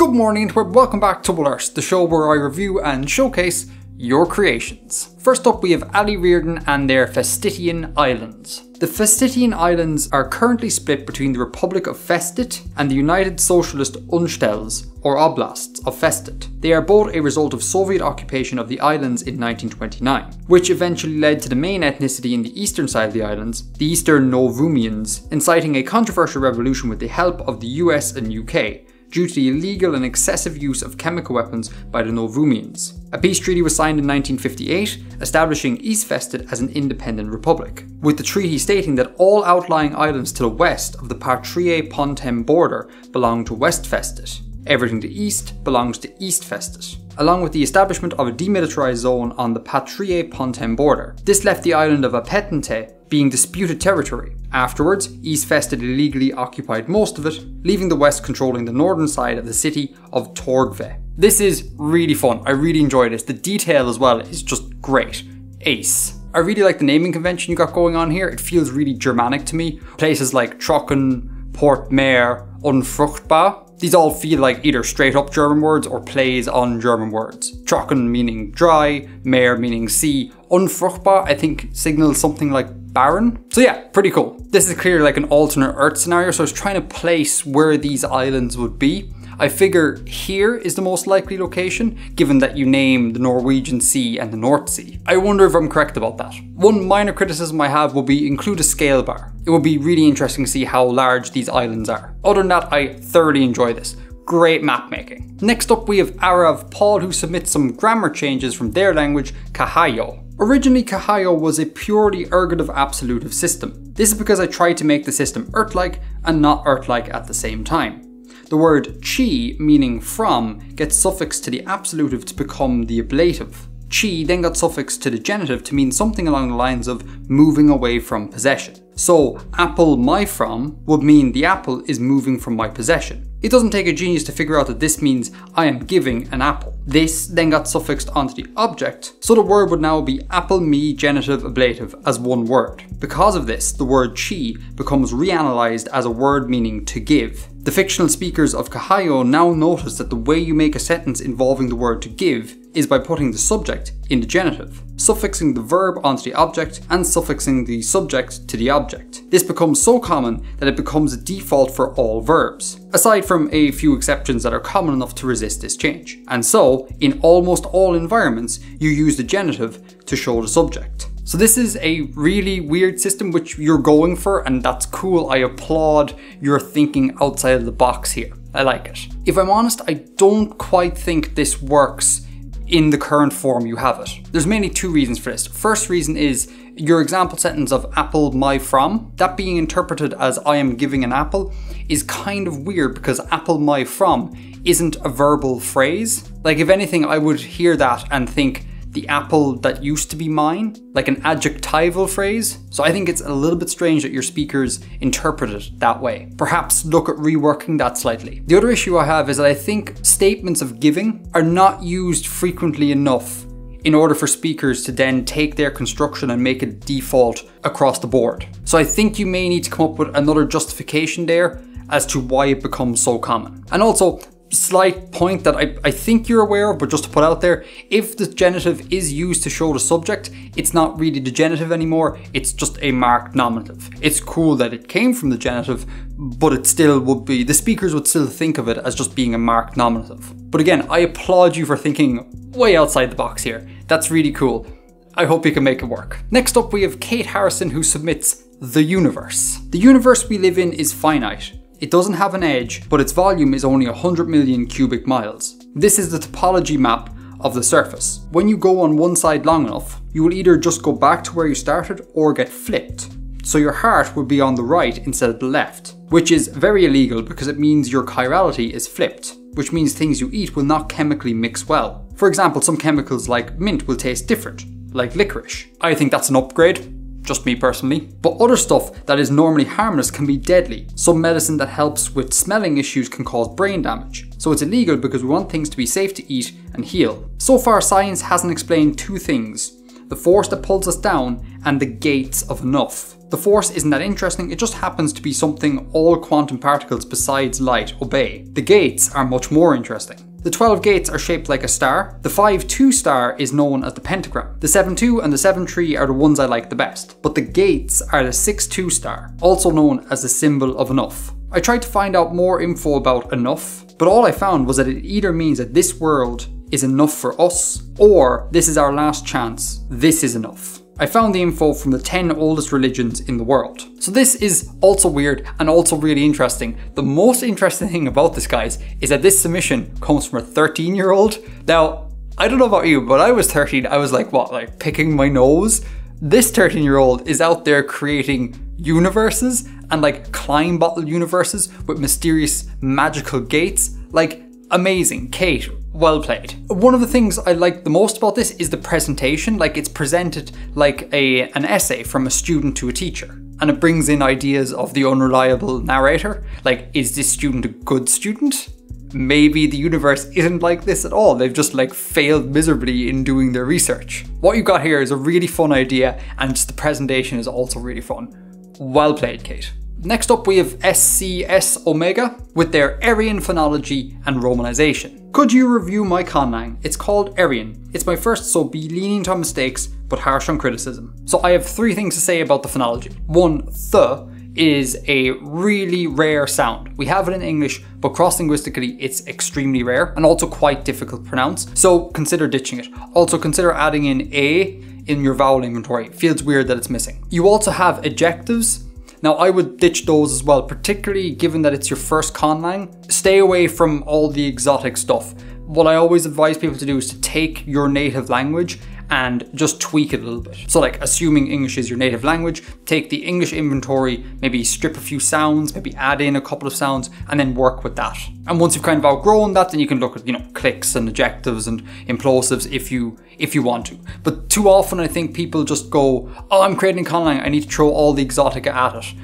Good morning and welcome back to Woolart, the show where I review and showcase your creations. First up we have Ali Wreidan and their Phestithian Islands. The Phestithian Islands are currently split between the Republic of Festit and the United Socialist Unstels, or Oblasts, of Festit. They are both a result of Soviet occupation of the islands in 1929, which eventually led to the main ethnicity in the eastern side of the islands, the Eastern Novumians, inciting a controversial revolution with the help of the US and UK, due to the illegal and excessive use of chemical weapons by the Novumians. A peace treaty was signed in 1958, establishing East Festit as an independent republic, with the treaty stating that all outlying islands to the west of the Patrie Pontem border belong to West Festit. Everything to the east belongs to East Festit, along with the establishment of a demilitarized zone on the Patrie Pontem border. This left the island of Apetente being disputed territory. Afterwards, East Festit illegally occupied most of it, leaving the West controlling the northern side of the city of Torgve. This is really fun, I really enjoy this. The detail as well is just great. Ace. I really like the naming convention you got going on here, it feels really Germanic to me. Places like Trocken, Port Meer, Unfruchtbar, these all feel like either straight up German words or plays on German words. Trocken meaning dry, Meer meaning sea, Unfruchtbar I think signals something like barren. So yeah, pretty cool. This is clearly like an alternate Earth scenario, so I was trying to place where these islands would be. I figure here is the most likely location, given that you name the Norwegian Sea and the North Sea. I wonder if I'm correct about that. One minor criticism I have will be include a scale bar. It would be really interesting to see how large these islands are. Other than that, I thoroughly enjoy this. Great map making. Next up we have Aarav Paul who submits some grammar changes from their language, Kahayo. Originally, Kahayo was a purely ergative absolutive system. This is because I tried to make the system Earth-like and not Earth-like at the same time. The word chi, meaning from, gets suffixed to the absolutive to become the ablative. Chi then got suffixed to the genitive to mean something along the lines of moving away from possession. So, apple my from would mean the apple is moving from my possession. It doesn't take a genius to figure out that this means I am giving an apple. This then got suffixed onto the object, so the word would now be apple me genitive ablative as one word. Because of this, the word chi becomes reanalyzed as a word meaning to give. The fictional speakers of Kahayo now notice that the way you make a sentence involving the word to give is by putting the subject in the genitive, suffixing the verb onto the object and suffixing the subject to the object. This becomes so common that it becomes a default for all verbs, aside from a few exceptions that are common enough to resist this change. And so, in almost all environments, you use the genitive to show the subject. So this is a really weird system which you're going for and that's cool. I applaud your thinking outside of the box here. I like it. If I'm honest, I don't quite think this works in the current form you have it. There's mainly two reasons for this. First reason is your example sentence of apple my from, that being interpreted as I am giving an apple, is kind of weird because apple my from isn't a verbal phrase. Like if anything, I would hear that and think the apple that used to be mine, like an adjectival phrase. So I think it's a little bit strange that your speakers interpret it that way. Perhaps look at reworking that slightly. The other issue I have is that I think statements of giving are not used frequently enough in order for speakers to then take their construction and make it default across the board. So I think you may need to come up with another justification there as to why it becomes so common. And also, slight point that I, I think you're aware of, but just to put out there, if the genitive is used to show the subject, it's not really the genitive anymore, it's just a marked nominative. It's cool that it came from the genitive, but it still would be, the speakers would still think of it as just being a marked nominative. But again, I applaud you for thinking way outside the box here. That's really cool. I hope you can make it work. Next up we have Kate Harrison who submits the universe. The universe we live in is finite. It doesn't have an edge, but its volume is only 100 million cubic miles. This is the topology map of the surface. When you go on one side long enough, you will either just go back to where you started or get flipped. So your heart would be on the right instead of the left, which is very illegal because it means your chirality is flipped, which means things you eat will not chemically mix well. For example, some chemicals like mint will taste different, like licorice. I think that's an upgrade, just me personally. But other stuff that is normally harmless can be deadly. Some medicine that helps with smelling issues can cause brain damage. So it's illegal because we want things to be safe to eat and heal. So far science hasn't explained two things. the force that pulls us down, and the gates of enough. The force isn't that interesting, it just happens to be something all quantum particles besides light obey. The gates are much more interesting. The 12 gates are shaped like a star. The 5-2 star is known as the pentagram. The 7-2 and the 7-3 are the ones I like the best. But the gates are the 6-2 star, also known as the symbol of enough. I tried to find out more info about enough, but all I found was that it either means that this world is enough for us, or this is our last chance, this is enough. I found the info from the 10 oldest religions in the world. So this is also weird and also really interesting. The most interesting thing about this, guys, is that this submission comes from a 13 year old. Now, I don't know about you, but I was 13, I was like, what, like picking my nose? This 13 year old is out there creating universes and like klein bottle universes with mysterious magical gates. Like, amazing. Kate, well played. One of the things I like the most about this is the presentation. Like it's presented like a an essay from a student to a teacher. And it brings in ideas of the unreliable narrator. Like, is this student a good student? Maybe the universe isn't like this at all. They've just like failed miserably in doing their research. What you got here is a really fun idea, and the presentation is also really fun. Well played, Kate. Next up we have FCS Omega with their Erian phonology and romanization. Could you review my conlang? It's called Erian. It's my first so be lenient on mistakes but harsh on criticism. So I have three things to say about the phonology. One, the is a really rare sound. We have it in English, but cross-linguistically it's extremely rare and also quite difficult to pronounce. So consider ditching it. Also consider adding in a in your vowel inventory. It feels weird that it's missing. You also have ejectives now I would ditch those as well, particularly given that it's your first conlang. Stay away from all the exotic stuff. What I always advise people to do is to take your native language and just tweak it a little bit. So like assuming English is your native language, take the English inventory, maybe strip a few sounds, maybe add in a couple of sounds and then work with that. And once you've kind of outgrown that, then you can look at, you know, clicks and ejectives and implosives if you if you want to. But too often I think people just go, oh, I'm creating conlang, I need to throw all the exotica at it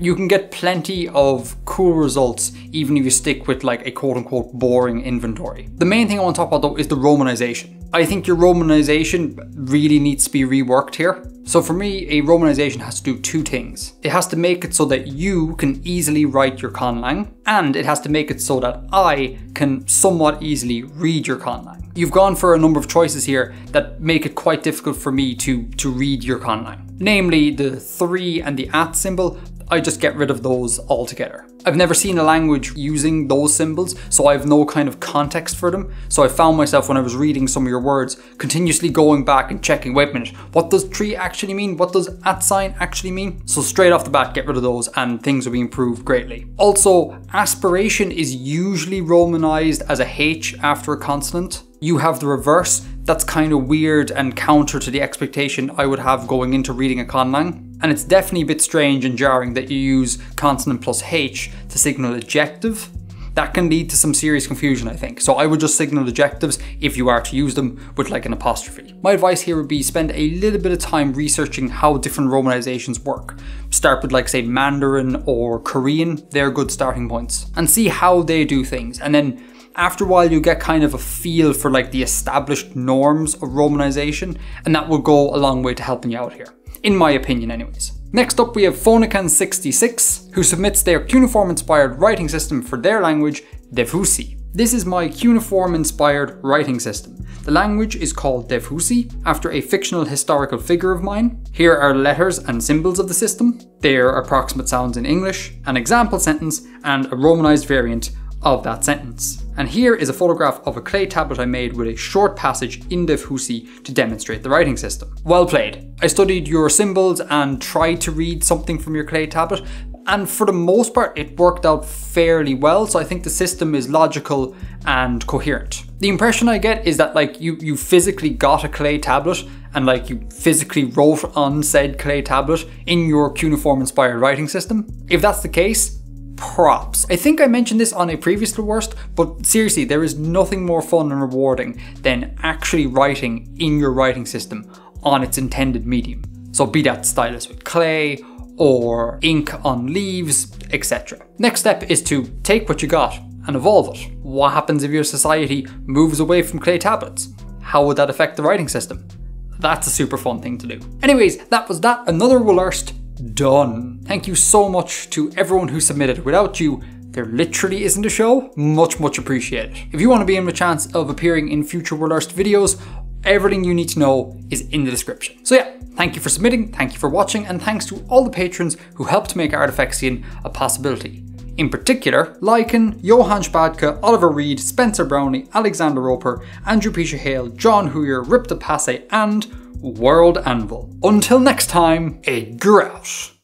you can get plenty of cool results even if you stick with like a quote unquote boring inventory. The main thing I want to talk about though is the romanization. I think your romanization really needs to be reworked here. So for me, a romanization has to do two things. It has to make it so that you can easily write your conlang, and it has to make it so that I can somewhat easily read your conlang. You've gone for a number of choices here that make it quite difficult for me to, to read your conlang. Namely the three and the at symbol, I just get rid of those altogether. I've never seen a language using those symbols, so I have no kind of context for them. So I found myself when I was reading some of your words, continuously going back and checking, wait a minute, what does tree actually mean? What does at sign actually mean? So straight off the bat, get rid of those and things will be improved greatly. Also, aspiration is usually romanized as a H after a consonant. You have the reverse. That's kind of weird and counter to the expectation I would have going into reading a conlang. And it's definitely a bit strange and jarring that you use consonant plus H to signal ejective. That can lead to some serious confusion, I think. So I would just signal ejectives if you are to use them with like an apostrophe. My advice here would be spend a little bit of time researching how different romanizations work. Start with like say Mandarin or Korean, they're good starting points. And see how they do things. And then after a while you get kind of a feel for like the established norms of romanization and that will go a long way to helping you out here in my opinion anyways. Next up we have Pheonican66, who submits their cuneiform inspired writing system for their language, Devhusi This is my cuneiform inspired writing system. The language is called Devhusi, after a fictional historical figure of mine. Here are letters and symbols of the system, their approximate sounds in English, an example sentence, and a romanized variant of that sentence. And here is a photograph of a clay tablet I made with a short passage in Devhusi to demonstrate the writing system. Well played. I studied your symbols and tried to read something from your clay tablet, and for the most part it worked out fairly well, so I think the system is logical and coherent. The impression I get is that like you, you physically got a clay tablet and like you physically wrote on said clay tablet in your cuneiform inspired writing system. If that's the case, props. I think I mentioned this on a previous The Worst, but seriously, there is nothing more fun and rewarding than actually writing in your writing system on its intended medium. So be that stylus with clay or ink on leaves, etc. Next step is to take what you got and evolve it. What happens if your society moves away from clay tablets? How would that affect the writing system? That's a super fun thing to do. Anyways, that was that. Another Wolarsed done. Thank you so much to everyone who submitted. Without you, there literally isn't a show. Much, much appreciated. If you want to be in the chance of appearing in future World Wolarsed videos, everything you need to know is in the description. So yeah, thank you for submitting, thank you for watching, and thanks to all the patrons who helped make Artifexian a possibility. In particular, Lichen, Johan Spaedtke, Oliver Read, Spencer Brownlee, Alexander Roper, Andrew P Chehayl, John Hooyer, Ripta Pasay, and World Anvil. Until next time, a grouse.